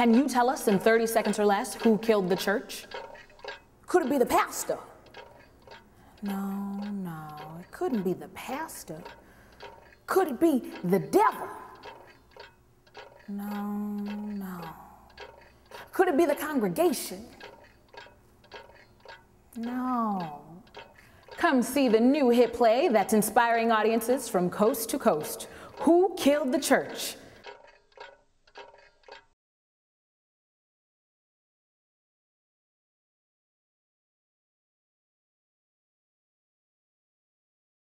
Can you tell us in 30 seconds or less who killed the church? Could it be the pastor? No, no, it couldn't be the pastor. Could it be the devil? No, no. Could it be the congregation? No. Come see the new hit play that's inspiring audiences from coast to coast. Who Killed the Church?